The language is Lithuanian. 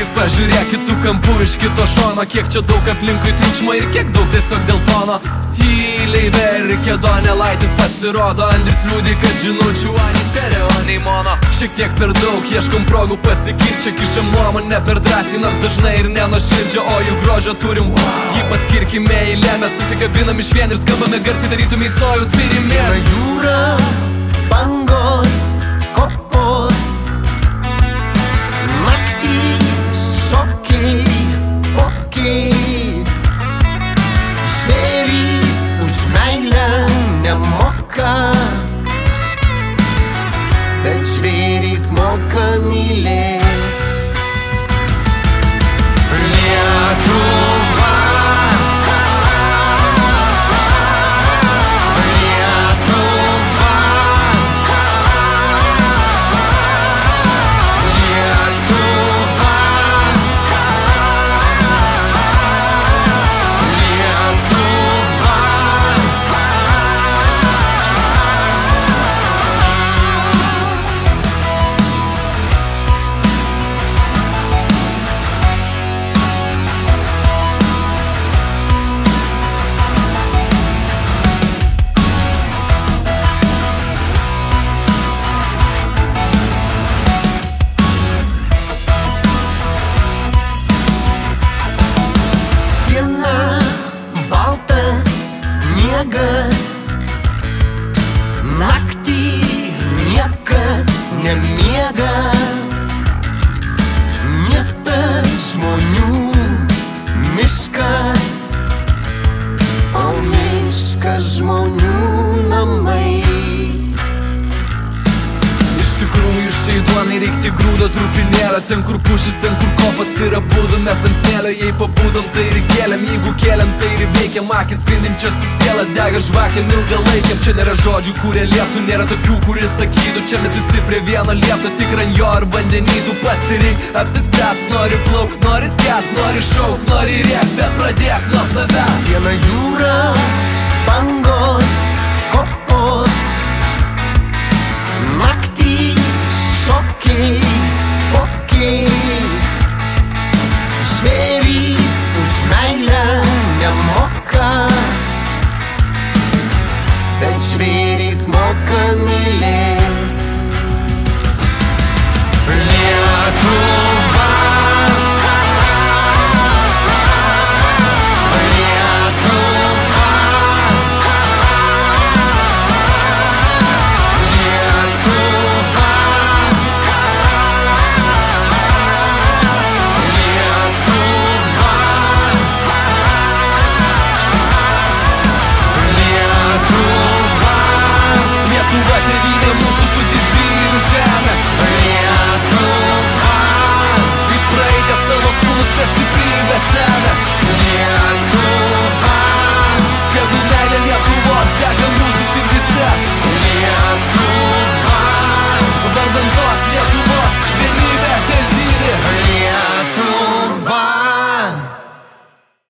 kartais pažiūrėk kitų kampų iš kito šono Kiek čia daug aplinkui triukšmo ir kiek daug tiesiog dėl tono Tyliai verkė Donelaitis pasirodo Andris liūdį, kad žinučių ani stereo, nei mono. Šiek tiek per daug, ieškom progų pasikirčia Kišam nuomonę per drąsiai, nors dažnai ir nenuoširdžia O jų grožio turim, jį paskirkime eilę Mes susikabinam iš vien ir skambame garsiai darytum į cojus pirimė jūra, bangos, smoke a. sniegas Naktį niekas nemiega reikti grūdo trupinėlio Ten kur pušis, ten kur kopas yra būdų Mes ant smėlio, jei pabūdom tai ir kėlėm. Jeigu kėlėm tai ir veikiam. Akis spindinčias sielą dega žvakėm ilgalaikiam. Čia nėra žodžių, kurie lieptų Nėra tokių, kuris sakytų Čia mes visi prie vieno liepto. Tik ant jo ar vandenytų pasirink Apsispręs, nori plauk, nori skęs Nori šauk, nori rėk Bet pradėk nuo savęs. Viena jūra, bangos,